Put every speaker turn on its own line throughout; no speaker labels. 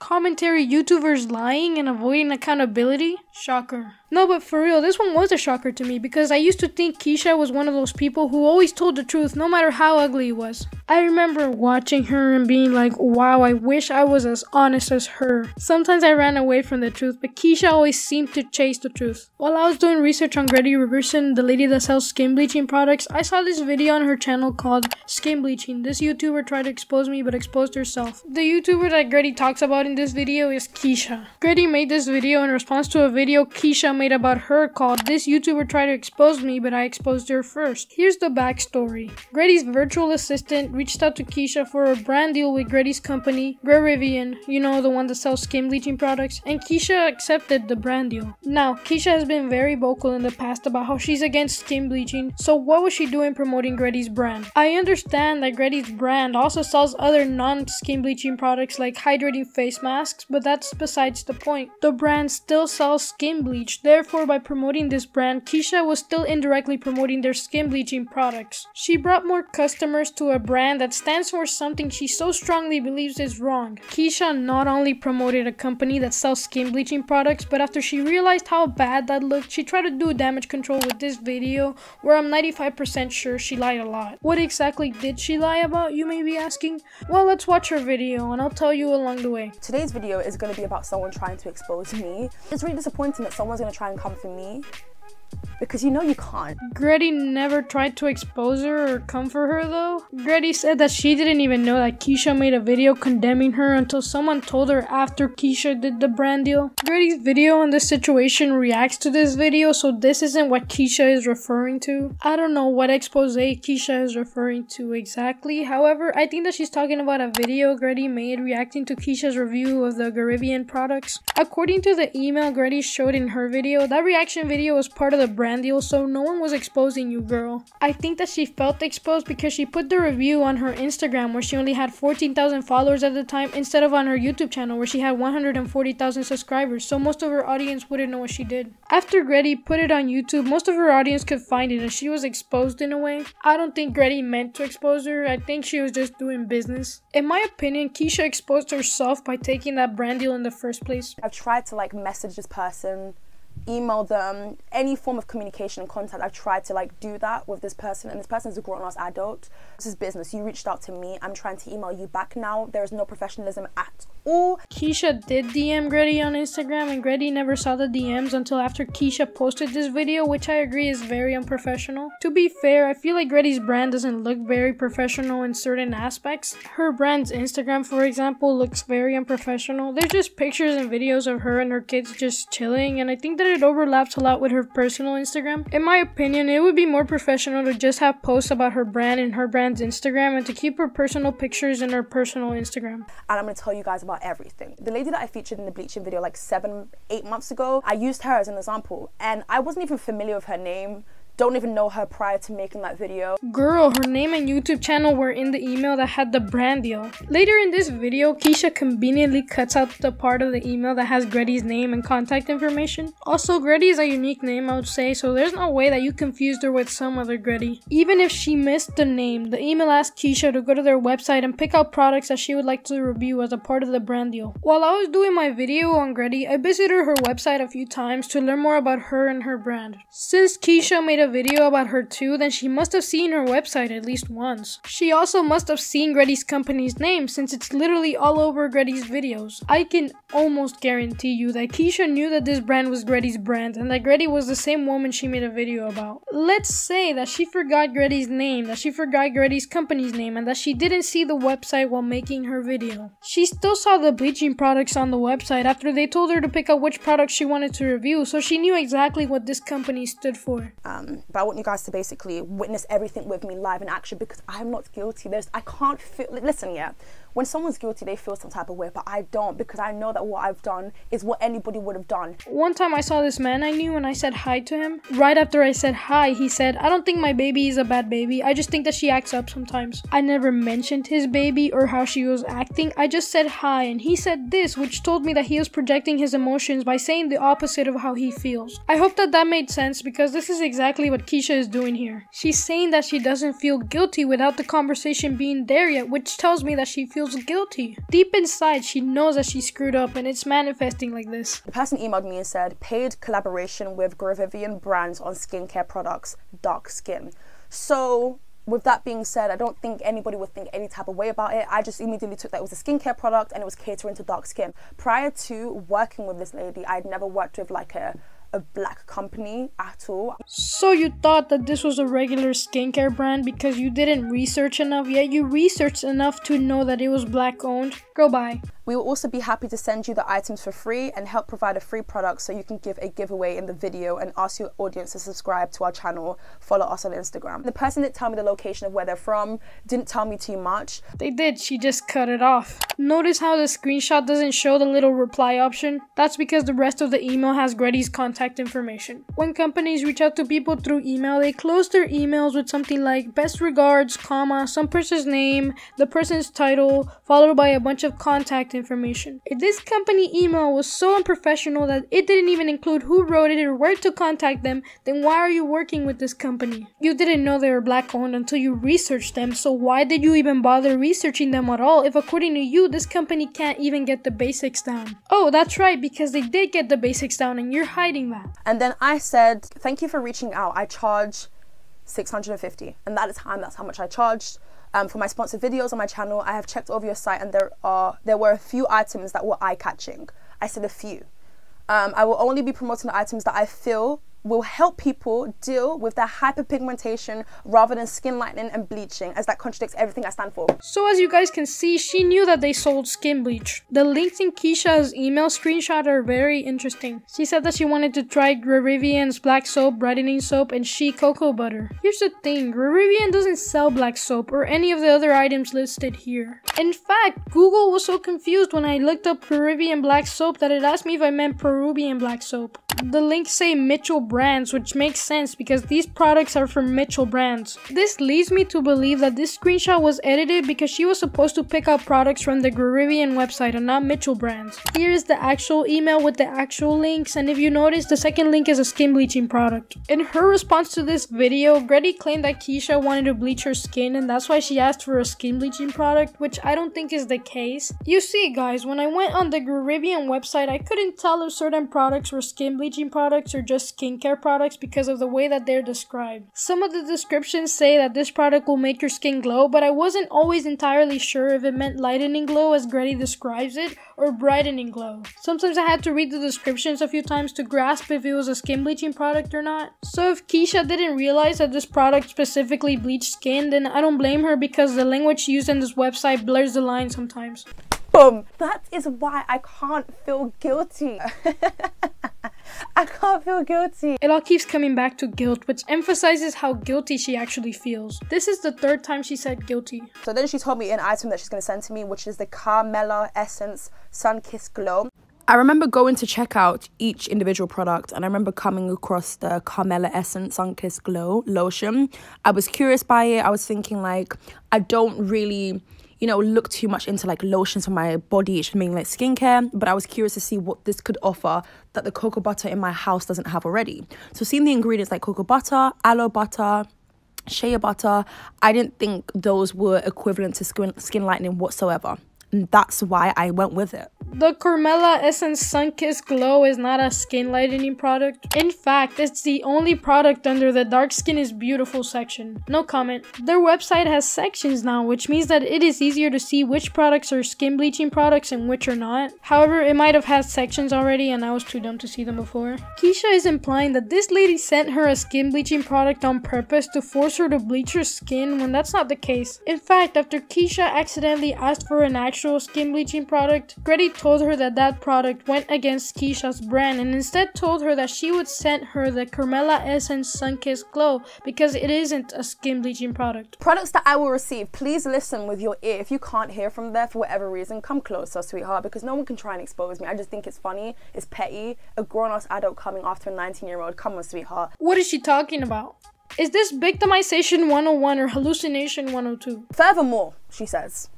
Commentary YouTubers lying and avoiding accountability? Shocker. No, but for real, this one was a shocker to me because I used to think Keisha was one of those people who always told the truth no matter how ugly it was. I remember watching her and being like, wow, I wish I was as honest as her. Sometimes I ran away from the truth, but Keisha always seemed to chase the truth. While I was doing research on Grady Roberson, the lady that sells skin bleaching products, I saw this video on her channel called Skin Bleaching. This YouTuber tried to expose me but exposed herself. The YouTuber that Grady talks about in this video is Keisha. Grady made this video in response to a video Keisha made about her called This YouTuber Tried to Expose Me But I Exposed Her First. Here's the backstory. Grady's virtual assistant reached out to Keisha for a brand deal with Grady's company, Grerivian, you know, the one that sells skin bleaching products, and Keisha accepted the brand deal. Now, Keisha has been very vocal in the past about how she's against skin bleaching, so what was she doing promoting Grady's brand? I understand that Grady's brand also sells other non skin bleaching products like hydrating face masks, but that's besides the point. The brand still sells skin bleach, therefore, by promoting this brand, Keisha was still indirectly promoting their skin bleaching products. She brought more customers to a brand that stands for something she so strongly believes is wrong. Keisha not only promoted a company that sells skin bleaching products, but after she realized how bad that looked, she tried to do damage control with this video, where I'm 95% sure she lied a lot. What exactly did she lie about, you may be asking? Well, let's watch her video, and I'll tell you along the way.
Today's video is going to be about someone trying to expose me. It's really disappointing that someone's going to try and come for me because you know you can't.
Gretty never tried to expose her or come for her though. Gretty said that she didn't even know that Keisha made a video condemning her until someone told her after Keisha did the brand deal. Gretty's video on this situation reacts to this video, so this isn't what Keisha is referring to. I don't know what expose Keisha is referring to exactly. However, I think that she's talking about a video Gretty made reacting to Keisha's review of the Grerivian products. According to the email Gretty showed in her video, that reaction video was part of the brand deal, so no one was exposing you, girl. I think that she felt exposed because she put the review on her Instagram where she only had 14,000 followers at the time instead of on her YouTube channel where she had 140,000 subscribers, so most of her audience wouldn't know what she did. After Grady put it on YouTube, most of her audience could find it and she was exposed in a way. I don't think Grady meant to expose her, I think she was just doing business. In my opinion, Keisha exposed herself by taking that brand deal in the first place.
I've tried to like message this person email them any form of communication and contact i've tried to like do that with this person and this person is a grown-ass adult. This is business. You reached out to me. I'm trying to email you back now. There is no professionalism at all
keisha did dm grady on instagram and grady never saw the dms until after keisha posted this video which i agree is very unprofessional to be fair i feel like grady's brand doesn't look very professional in certain aspects her brand's instagram for example looks very unprofessional there's just pictures and videos of her and her kids just chilling and i think that it overlaps a lot with her personal Instagram. In my opinion, it would be more professional to just have posts about her brand in her brand's Instagram and to keep her personal pictures in her personal Instagram.
And I'm to tell you guys about everything. The lady that I featured in the bleaching video like seven, eight months ago, I used her as an example and I wasn't even familiar with her name don't even know her prior to making that video.
Girl, her name and YouTube channel were in the email that had the brand deal. Later in this video, Keisha conveniently cuts out the part of the email that has Grady's name and contact information. Also, Grady is a unique name, I would say, so there's no way that you confused her with some other Grady. Even if she missed the name, the email asked Keisha to go to their website and pick out products that she would like to review as a part of the brand deal. While I was doing my video on Grady, I visited her website a few times to learn more about her and her brand. Since Keisha made a a video about her too, then she must have seen her website at least once. She also must have seen Grady's company's name since it's literally all over Grady's videos. I can almost guarantee you that Keisha knew that this brand was Grady's brand and that Grady was the same woman she made a video about. Let's say that she forgot Grady's name, that she forgot Grady's company's name, and that she didn't see the website while making her video. She still saw the bleaching products on the website after they told her to pick out which products she wanted to review, so she knew exactly what this company stood for.
Um, but I want you guys to basically witness everything with me live in action because I'm not guilty. There's I can't feel. Listen, yeah when someone's guilty, they feel some type of way, but I don't because I know that what I've done is what anybody would have done.
One time I saw this man I knew and I said hi to him. Right after I said hi, he said, I don't think my baby is a bad baby. I just think that she acts up sometimes. I never mentioned his baby or how she was acting. I just said hi and he said this, which told me that he was projecting his emotions by saying the opposite of how he feels. I hope that that made sense because this is exactly what Keisha is doing here. She's saying that she doesn't feel guilty without the conversation being there yet, which tells me that she feels feels guilty. Deep inside, she knows that she screwed up and it's manifesting like this.
The person emailed me and said, paid collaboration with Grerivian brands on skincare products, dark skin. So with that being said, I don't think anybody would think any type of way about it. I just immediately took that it was a skincare product and it was catering to dark skin. Prior to working with this lady, I'd never worked with like a a black company at all.
So you thought that this was a regular skincare brand because you didn't research enough, yet you researched enough to know that it was black owned? Go bye.
We will also be happy to send you the items for free and help provide a free product so you can give a giveaway in the video and ask your audience to subscribe to our channel, follow us on Instagram. The person that told me the location of where they're from, didn't tell me too much.
They did, she just cut it off. Notice how the screenshot doesn't show the little reply option? That's because the rest of the email has Gretty's contact information. When companies reach out to people through email, they close their emails with something like best regards, comma, some person's name, the person's title, followed by a bunch of contact information. If this company email was so unprofessional that it didn't even include who wrote it or where to contact them, then why are you working with this company? You didn't know they were black owned until you researched them, so why did you even bother researching them at all if according to you this company can't even get the basics down? Oh, that's right, because they did get the basics down and you're hiding that.
And then I said, Thank you for reaching out. I charge 650 and that is time that's how much I charged um, for my sponsored videos on my channel, I have checked over your site and there are there were a few items that were eye-catching. I said a few. Um, I will only be promoting the items that I feel will help people deal with their hyperpigmentation rather than skin lightening and bleaching, as that contradicts everything I stand for.
So as you guys can see, she knew that they sold skin bleach. The links in Keisha's email screenshot are very interesting. She said that she wanted to try Grerivian's black soap, brightening soap, and She cocoa butter. Here's the thing, Grerivian doesn't sell black soap or any of the other items listed here. In fact, Google was so confused when I looked up Peruvian black soap that it asked me if I meant Peruvian black soap. The links say Mitchell brands, which makes sense because these products are from Mitchell brands. This leads me to believe that this screenshot was edited because she was supposed to pick up products from the Grerivian website and not Mitchell brands. Here is the actual email with the actual links, and if you notice, the second link is a skin bleaching product. In her response to this video, Gretty claimed that Keisha wanted to bleach her skin and that's why she asked for a skin bleaching product, which I don't think is the case. You see guys, when I went on the Grerivian website, I couldn't tell if certain products were skin bleaching products or just skincare products because of the way that they're described. Some of the descriptions say that this product will make your skin glow, but I wasn't always entirely sure if it meant lightening glow as Gretty describes it or brightening glow. Sometimes I had to read the descriptions a few times to grasp if it was a skin bleaching product or not. So if Keisha didn't realize that this product specifically bleached skin, then I don't blame her because the language used in this website blurs the line sometimes.
Boom! That is why I can't feel guilty. I can't feel guilty.
It all keeps coming back to guilt, which emphasizes how guilty she actually feels. This is the third time she said guilty.
So then she told me an item that she's going to send to me, which is the Carmela Essence Sun Kiss Glow. I remember going to check out each individual product and I remember coming across the Carmela Essence Sun Kiss Glow lotion. I was curious by it. I was thinking like I don't really you know, look too much into like lotions for my body. It should mean like skincare, but I was curious to see what this could offer that the cocoa butter in my house doesn't have already. So seeing the ingredients like cocoa butter, aloe butter, shea butter, I didn't think those were equivalent to skin, skin lightening whatsoever. That's why I went with it.
The Carmela Essence Sunkissed Glow is not a skin lightening product. In fact, it's the only product under the Dark Skin is Beautiful section. No comment. Their website has sections now, which means that it is easier to see which products are skin bleaching products and which are not. However, it might have had sections already and I was too dumb to see them before. Keisha is implying that this lady sent her a skin bleaching product on purpose to force her to bleach her skin when that's not the case. In fact, after Keisha accidentally asked for an actual skin bleaching product, Gretty told her that that product went against Keisha's brand and instead told her that she would send her the Carmela Essence Sunkissed Glow because it isn't a skin bleaching product.
Products that I will receive, please listen with your ear. If you can't hear from there for whatever reason, come closer, sweetheart, because no one can try and expose me. I just think it's funny, it's petty. A grown ass adult coming after a 19 year old. Come on, sweetheart.
What is she talking about? Is this victimization 101 or hallucination 102?
Furthermore, she says,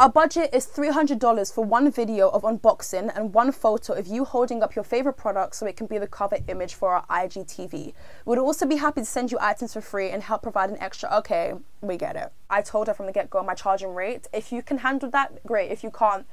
Our budget is $300 for one video of unboxing and one photo of you holding up your favorite product so it can be the cover image for our IGTV. We would also be happy to send you items for free and help provide an extra. Okay, we get it. I told her from the get go my charging rate. If you can handle that, great. If you can't,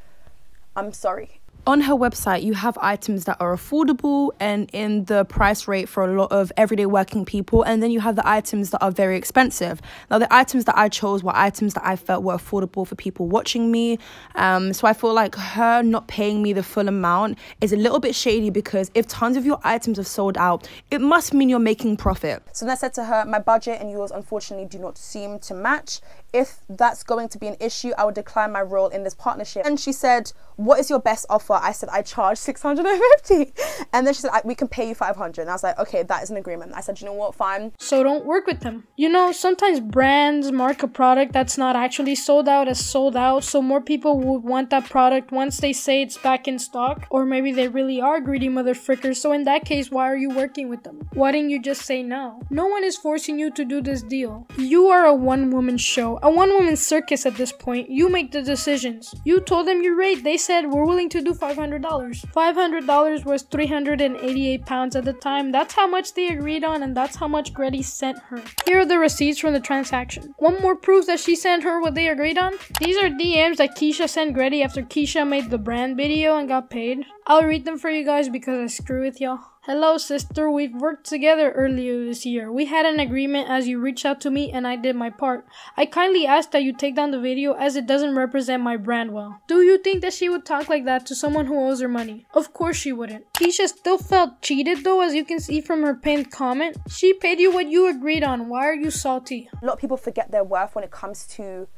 I'm sorry on her website, you have items that are affordable and in the price rate for a lot of everyday working people. And then you have the items that are very expensive. Now, the items that I chose were items that I felt were affordable for people watching me. Um, so I feel like her not paying me the full amount is a little bit shady because if tons of your items have sold out, it must mean you're making profit. So then I said to her, My budget and yours unfortunately do not seem to match if that's going to be an issue, I would decline my role in this partnership. And she said, What is your best offer? I said, I charge 650. And then she said, We can pay you 500. And I was like, Okay, that is an agreement. I said, You know what? Fine.
So don't work with them. You know, sometimes brands mark a product that's not actually sold out as sold out. So more people would want that product once they say it's back in stock. Or maybe they really are greedy motherfuckers. So in that case, why are you working with them? Why didn't you just say no? No one is forcing you to do this deal. You are a one woman show a one woman circus at this point. You make the decisions. You told them your rate. They said, we're willing to do $500. $500 was 388 pounds at the time. That's how much they agreed on, and that's how much Gretty sent her. Here are the receipts from the transaction. One more proof that she sent her what they agreed on. These are DMs that Keisha sent Gretty after Keisha made the brand video and got paid. I'll read them for you guys because I screw with y'all. Hello, sister. We've worked together earlier this year. We had an agreement as you reached out to me and I did my part. I kindly ask that you take down the video as it doesn't represent my brand well. Do you think that she would talk like that to someone who owes her money? Of course she wouldn't. Keisha still felt cheated though, as you can see from her pinned comment. She paid you what you agreed on. Why are you salty?
A lot of people forget their worth when it comes to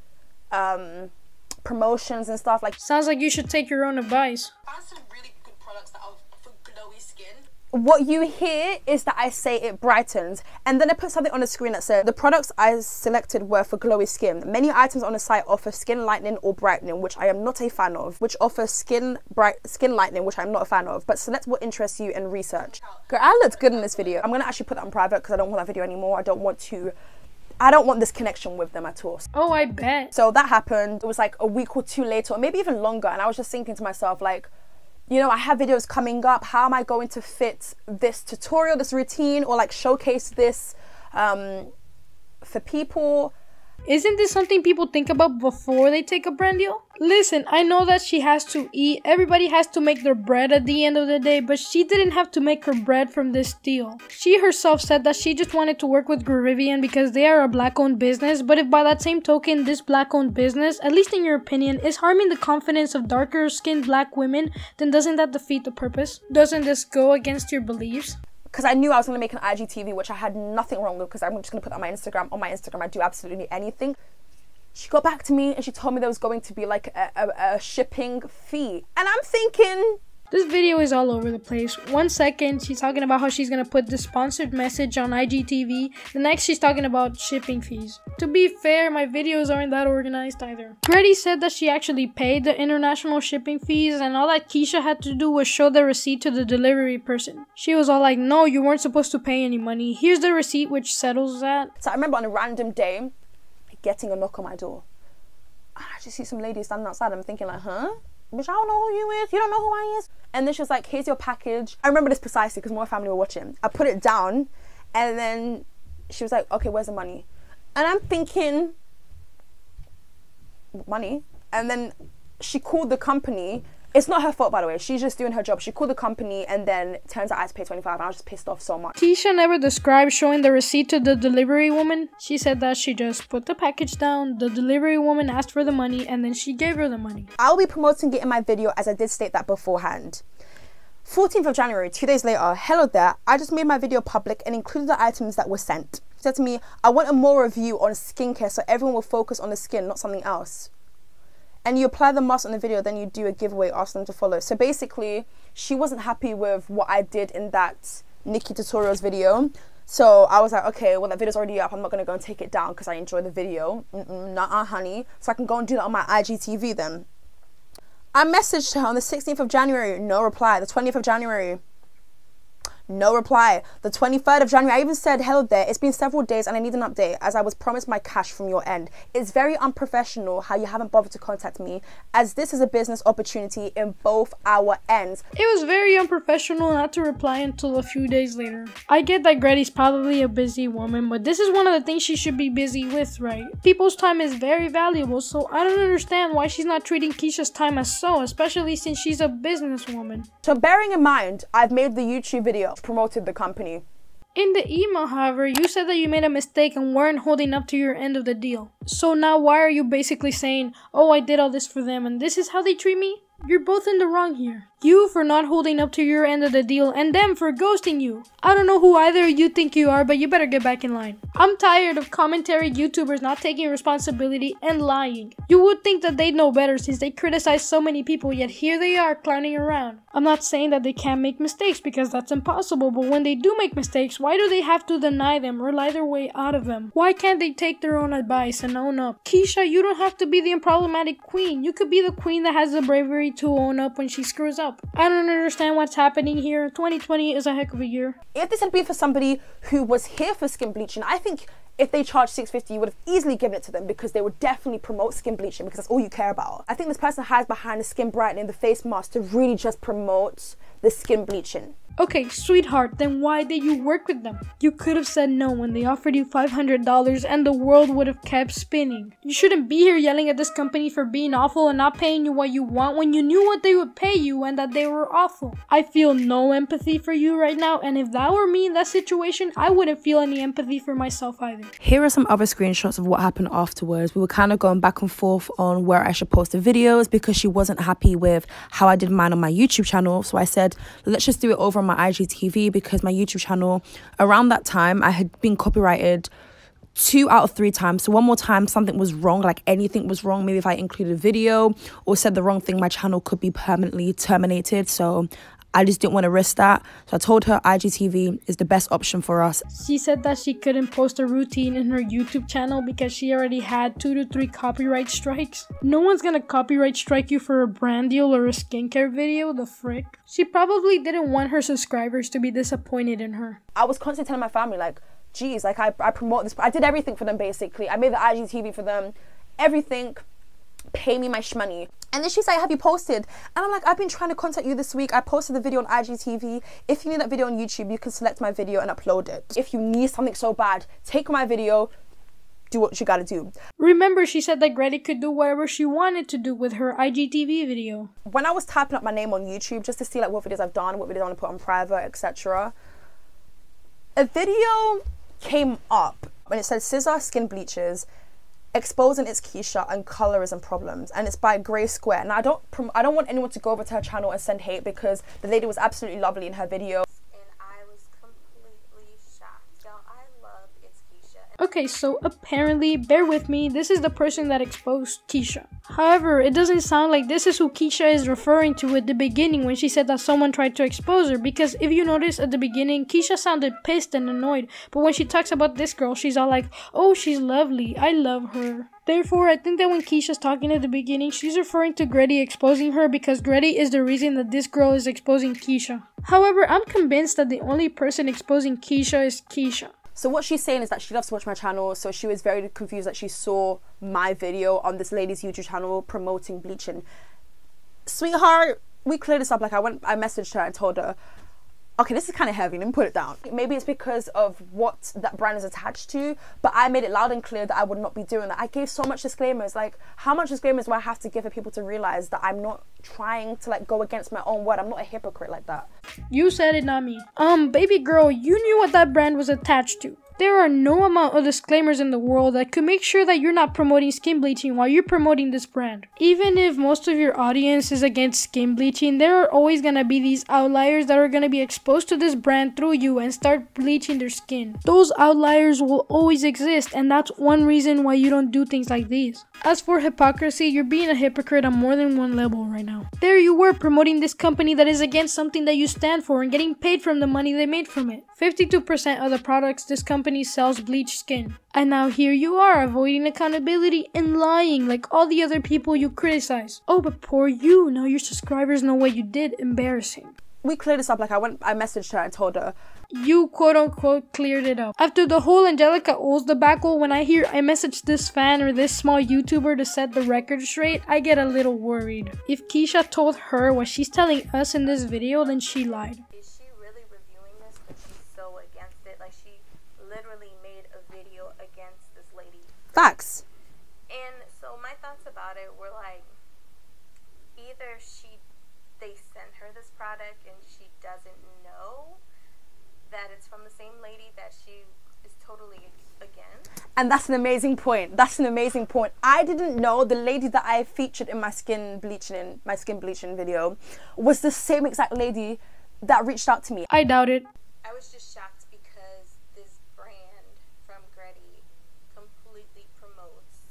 um, promotions and stuff. Like,
sounds like you should take your own advice.
Found really good products that are for glowy skin
what you hear is that I say it brightens, and then I put something on the screen that said the products I selected were for glowy skin. Many items on the site offer skin lightening or brightening, which I am not a fan of, which offer skin bright skin lightening, which I'm not a fan of. But select what interests you and research. Girl, I looked good in this video. I'm gonna actually put that on private because I don't want that video anymore. I don't want to. I don't want this connection with them at all.
Oh, I bet.
So that happened. It was like a week or two later, or maybe even longer, and I was just thinking to myself, like, you know, I have videos coming up. How am I going to fit this tutorial, this routine, or like showcase this um, for people?
Isn't this something people think about before they take a brand deal? Listen, I know that she has to eat. Everybody has to make their bread at the end of the day, but she didn't have to make her bread from this deal. She herself said that she just wanted to work with Grerivian because they are a black owned business, but if by that same token, this black owned business, at least in your opinion, is harming the confidence of darker skinned black women, then doesn't that defeat the purpose? Doesn't this go against your beliefs?
Because I knew I was going to make an IGTV, which I had nothing wrong with because I'm just going to put that on my Instagram. On my Instagram, I do absolutely anything. She got back to me and she told me there was going to be like a, a, a shipping fee. And I'm thinking,
this video is all over the place. One second, she's talking about how she's gonna put the sponsored message on IGTV. The next, she's talking about shipping fees. To be fair, my videos aren't that organized either. Gretty said that she actually paid the international shipping fees, and all that Keisha had to do was show the receipt to the delivery person. She was all like, No, you weren't supposed to pay any money. Here's the receipt which settles that.
So I remember on a random day getting a knock on my door. I just see some lady standing outside. I'm thinking, like, huh? Bitch, I don't know who you is. You don't know who I is. And then she was like, here's your package. I remember this precisely because my family were watching. I put it down and then she was like, okay, where's the money? And I'm thinking, money? And then she called the company it's not her fault, by the way. She's just doing her job. She called the company and then turns out I had to pay 25 and I was just pissed off so much.
Keisha never described showing the receipt to the delivery woman. She said that she just put the package down, the delivery woman asked for the money, and then she gave her the money.
I'll be promoting it in my video as I did state that beforehand. 14th of January, two days later, hello there, I just made my video public and included the items that were sent. She said to me, I want a more review on skincare so everyone will focus on the skin, not something else and you apply the mask on the video, then you do a giveaway, ask them to follow. So basically, she wasn't happy with what I did in that Nikki tutorials video. So I was like, okay, well that video's already up. I'm not gonna go and take it down because I enjoy the video. Nah, honey. So I can go and do that on my IGTV then. I messaged her on the 16th of January, no reply. The 20th of January, No reply. The 23rd of January, I even said, hello there, it's been several days and I need an update as I was promised my cash from your end. It's very unprofessional how you haven't bothered to contact me as this is a business opportunity in both our ends.
It was very unprofessional not to reply until a few days later. I get that Gretty's probably a busy woman, but this is one of the things she should be busy with, right? People's time is very valuable, so I don't understand why she's not treating Keisha's time as so, especially since she's a businesswoman.
So bearing in mind, I've made the YouTube video promoted the company.
In the email, however, you said that you made a mistake and weren't holding up to your end of the deal. So now why are you basically saying, oh, I did all this for them and this is how they treat me? You're both in the wrong here. You for not holding up to your end of the deal, and them for ghosting you. I don't know who either of you think you are, but you better get back in line. I'm tired of commentary YouTubers not taking responsibility and lying. You would think that they'd know better since they criticize so many people, yet here they are clowning around. I'm not saying that they can't make mistakes because that's impossible, but when they do make mistakes, why do they have to deny them or lie their way out of them? Why can't they take their own advice and own up? Keisha, you don't have to be the unproblematic queen. You could be the queen that has the bravery to own up when she screws up. I don't understand what's happening here. 2020 is a heck of a year.
If this had been for somebody who was here for skin bleaching, I think if they charged 650 you would have easily given it to them because they would definitely promote skin bleaching because that's all you care about. I think this person hides behind the skin brightening, the face mask to really just promote the skin bleaching.
Okay, sweetheart, then why did you work with them? You could have said no when they offered you $500 and the world would have kept spinning. You shouldn't be here yelling at this company for being awful and not paying you what you want when you knew what they would pay you and that they were awful. I feel no empathy for you right now, and if that were me in that situation, I wouldn't feel any empathy for myself either.
Here are some other screenshots of what happened afterwards. We were kind of going back and forth on where I should post the videos because she wasn't happy with how I did mine on my YouTube channel. So I said, let's just do it over on my IGTV because my YouTube channel, around that time, I had been copyrighted two out of three times. So one more time, something was wrong, like anything was wrong. Maybe if I included a video or said the wrong thing, my channel could be permanently terminated. So I just didn't want to risk that. So I told her IGTV is the best option for us.
She said that she couldn't post a routine in her YouTube channel because she already had two to three copyright strikes. No one's gonna copyright strike you for a brand deal or a skincare video, the frick. She probably didn't want her subscribers to be disappointed in her.
I was constantly telling my family, like, geez, like I, I promote this, I did everything for them basically. I made the IGTV for them, everything, pay me my shmoney. And then she's like, Have you posted? And I'm like, I've been trying to contact you this week. I posted the video on IGTV. If you need that video on YouTube, you can select my video and upload it. If you need something so bad, take my video, do what you gotta do.
Remember, she said that Gretty could do whatever she wanted to do with her IGTV video.
When I was typing up my name on YouTube just to see like what videos I've done, what videos I want to put on private, etc., a video came up when it said Scissor Skin Bleachers exposing ItzKeisha and colorism problems, and it's by Grey Square. And I don't, I don't want anyone to go over to her channel and send hate because the lady was absolutely lovely in her video.
And I was completely shocked. Y'all, I love It's Keisha.
Okay, so apparently, bear with me, this is the person that exposed Keisha. However, it doesn't sound like this is who Keisha is referring to at the beginning when she said that someone tried to expose her. Because if you notice at the beginning, Keisha sounded pissed and annoyed. But when she talks about this girl, she's all like, oh, she's lovely. I love her. Therefore, I think that when Keisha's talking at the beginning, she's referring to Gretty exposing her because Gretty is the reason that this girl is exposing Keisha. However, I'm convinced that the only person exposing Keisha is Keisha.
So what she's saying is that she loves to watch my channel, so she was very confused that she saw my video on this lady's YouTube channel promoting bleaching. Sweetheart, we cleared this up. Like I went, I messaged her and told her, okay, this is kind of heavy. Let me put it down. Maybe it's because of what that brand is attached to, but I made it loud and clear that I would not be doing that. I gave so much disclaimers. Like, how much disclaimers do I have to give for people to realize that I'm not trying to like go against my own word? I'm not a hypocrite like that.
You said it, not me. Um, baby girl, you knew what that brand was attached to. There are no amount of disclaimers in the world that could make sure that you're not promoting skin bleaching while you're promoting this brand. Even if most of your audience is against skin bleaching, there are always gonna be these outliers that are gonna be exposed to this brand through you and start bleaching their skin. Those outliers will always exist, and that's one reason why you don't do things like these. As for hypocrisy, you're being a hypocrite on more than one level right now. There you were promoting this company that is against something that you stand for and getting paid from the money they made from it. 52% of the products this company sells bleach skin. And now here you are avoiding accountability and lying like all the other people you criticize. Oh, but poor you, now your subscribers know what you did. Embarrassing.
we cleared this up. Like I went, I messaged her and told her,
You quote unquote cleared it up. After the whole Angelica Oles debacle, when I hear I messaged this fan or this small YouTuber to set the record straight, I get a little worried. If Keisha told her what she's telling us in this video, then she lied.
Is she really reviewing this, but she's so against it? Like she literally made a video against this lady.
facts.
And so my thoughts about it were like, either she, they sent her this product and she doesn't know that it's from the same lady that she is totally against.
And that's an amazing point. That's an amazing point. I didn't know the lady that I featured in my skin bleaching in my skin bleaching video was the same exact lady that reached out to me.
I doubt it.
I was just shocked because this brand from Gretty completely promotes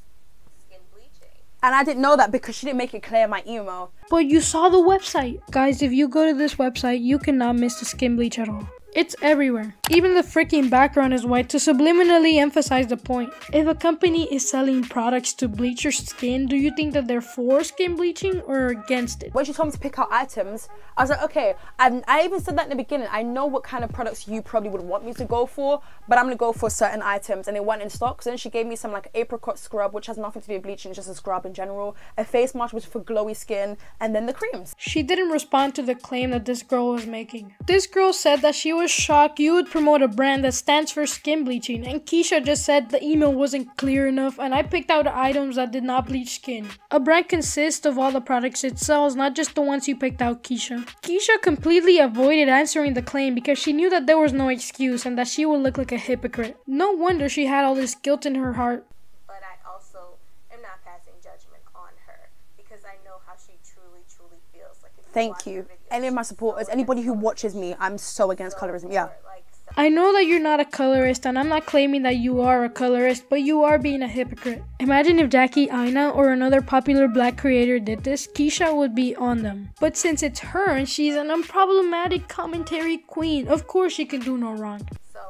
skin bleaching.
And I didn't know that because she didn't make it clear in my email.
But you saw the website. Guys, if you go to this website, you cannot miss the skin bleach at all. It's everywhere. Even the freaking background is white to subliminally emphasize the point. If a company is selling products to bleach your skin, do you think that they're for skin bleaching or against it?
When she told me to pick out items, I was like, okay. And I even said that in the beginning. I know what kind of products you probably would want me to go for, but I'm gonna go for certain items, and they weren't in stock. So then she gave me some like apricot scrub, which has nothing to do with bleaching, it's just a scrub in general. A face mask, which is for glowy skin, and then the creams.
She didn't respond to the claim that this girl was making. This girl said that she was shocked you would promote a brand that stands for skin bleaching, and Keisha just said the email wasn't clear enough and I picked out items that did not bleach skin. A brand consists of all the products it sells, not just the ones you picked out, Keisha. Keisha completely avoided answering the claim because she knew that there was no excuse and that she would look like a hypocrite. No wonder she had all this guilt in her heart.
But I also am not passing judgment on her because I know how she truly, truly feels. Like if you
Thank you. Any of my supporters, anybody who watches me, I'm so against colorism. Yeah.
or, like, so-
I know that you're not a colorist, and I'm not claiming that you are a colorist, but you are being a hypocrite. Imagine if Jackie Aina or another popular black creator did this, Keisha would be on them. But since it's her and she's an unproblematic commentary queen, of course she can do no wrong.
So,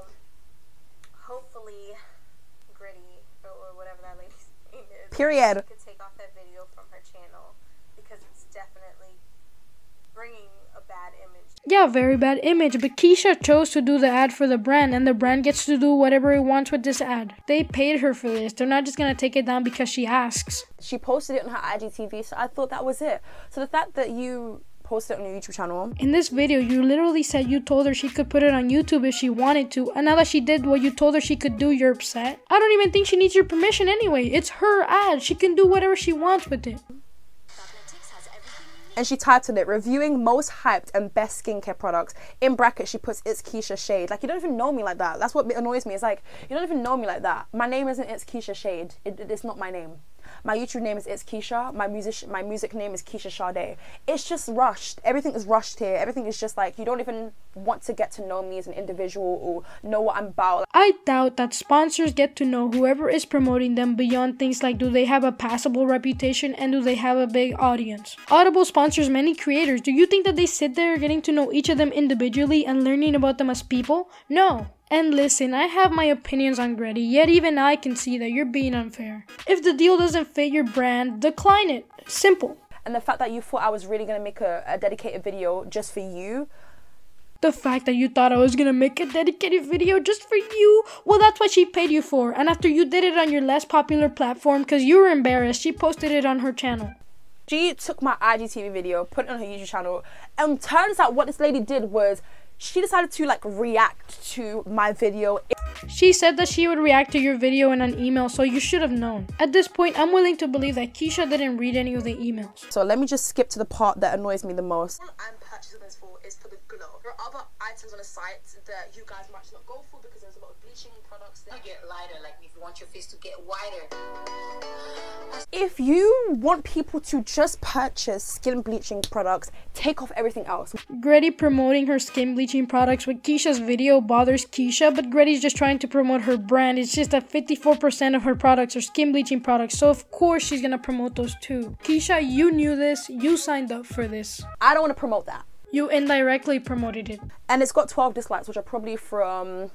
hopefully, Gritty or, or whatever that lady's name is,
Period.
could take off that video from her channel because it's definitely bringing a bad image.
Yeah, very bad image, but Keisha chose to do the ad for the brand, and the brand gets to do whatever it wants with this ad. They paid her for this, they're not just gonna take it down because she asks.
She posted it on her IGTV, so I thought that was it. So the fact that you posted it on your YouTube channel,
In this video, you literally said you told her she could put it on YouTube if she wanted to, and now that she did what you told her she could do, you're upset? I don't even think she needs your permission anyway. It's her ad. She can do whatever she wants with it.
And she titled it "Reviewing Most Hyped and Best Skincare Products." In brackets, she puts "It's Keisha Shade." Like you don't even know me like that. That's what annoys me. It's like you don't even know me like that. My name isn't "It's Keisha Shade." It, it- it's not my name. My YouTube name is ItzKeisha. My music my music name is Keisha Sade. It's just rushed. Everything is rushed here. Everything is just like you don't even want to get to know me as an individual or know what I'm about.
I doubt that sponsors get to know whoever is promoting them beyond things like do they have a passable reputation and do they have a big audience. Audible sponsors many creators. Do you think that they sit there getting to know each of them individually and learning about them as people? No. And listen, I have my opinions on Gretty, yet even I can see that you're being unfair. If the deal doesn't fit your brand, decline it. Simple.
And the fact that you thought I was really gonna make a, a dedicated video just for you,
The fact that you thought I was gonna make a dedicated video just for you, well, that's what she paid you for. And after you did it on your less popular platform because you were embarrassed, she posted it on her channel.
she took my IGTV video, put it on her YouTube channel, and turns out what this lady did was she decided to like react to my video.
She said that she would react to your video in an email, so you should have known. At this point, I'm willing to believe that Keisha didn't read any of the emails.
So let me just skip to the part that annoys me the most.
I'm purchasing this for is for the glow. There are other items on the site that you guys might not go for because there's a lot of bleaching products there.
Get lighter, like if you want your face to get whiter.
If you want people to just purchase skin bleaching products, take off everything else.
Gretty promoting her skin bleaching products with Keisha's video bothers Keisha, but Gretty's just trying to promote her brand. It's just that 54% of her products are skin bleaching products, so of course she's gonna promote those too. Keisha, you knew this, you signed up for this.
I don't want to promote that.
You indirectly promoted it.
And it's got 12 dislikes, which are probably from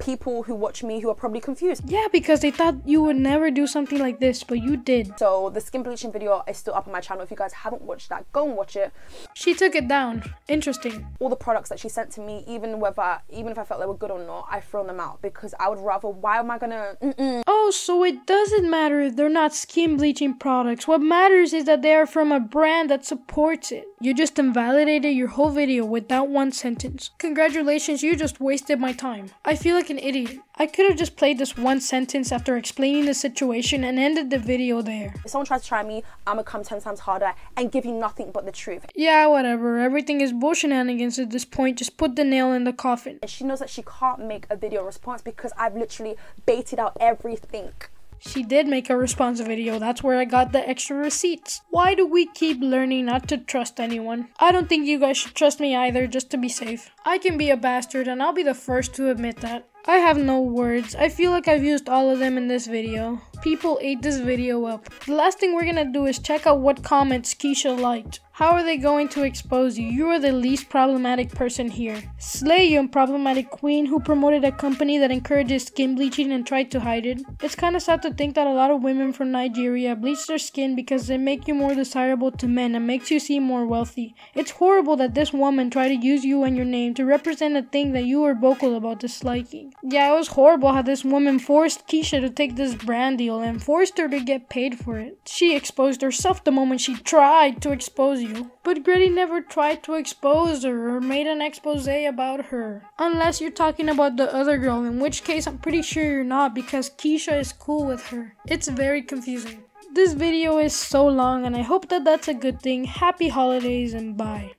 people who watch me who are probably confused.
Yeah, because they thought you would never do something like this, but you did.
So the skin bleaching video is still up on my channel. If you guys haven't watched that, go and watch it.
She took it down. Interesting.
All the products that she sent to me, even whether even if I felt they were good or not, I thrown them out because I would rather. Why am I gonna? Mm-mm.
Oh, so it doesn't matter if they're not skin bleaching products. What matters is that they are from a brand that supports it. You just invalidated your whole video with that one sentence. Congratulations, you just wasted my time. I feel like an idiot. I could have just played this one sentence after explaining the situation and ended the video there.
If someone tries to try me, I'm gonna come ten times harder and give you nothing but the truth.
Yeah, whatever. Everything is bull shenanigans at this point. Just put the nail in the coffin.
And she knows that she can't make a video response because I've literally baited out everything.
She did make a response video, that's where I got the extra receipts. Why do we keep learning not to trust anyone? I don't think you guys should trust me either, just to be safe. I can be a bastard, and I'll be the first to admit that. I have no words. I feel like I've used all of them in this video. People ate this video up. The last thing we're gonna do is check out what comments Keisha liked. How are they going to expose you? You are the least problematic person here. Slay, you, problematic queen who promoted a company that encourages skin bleaching and tried to hide it. It's kinda sad to think that a lot of women from Nigeria bleach their skin because they make you more desirable to men and makes you seem more wealthy. It's horrible that this woman tried to use you and your name to represent a thing that you were vocal about disliking. Yeah, it was horrible how this woman forced Keisha to take this brand deal and forced her to get paid for it. She exposed herself the moment she tried to expose you. But Gretty never tried to expose her or made an expose about her. Unless you're talking about the other girl, in which case I'm pretty sure you're not because Keisha is cool with her. It's very confusing. This video is so long and I hope that that's a good thing. Happy holidays and bye.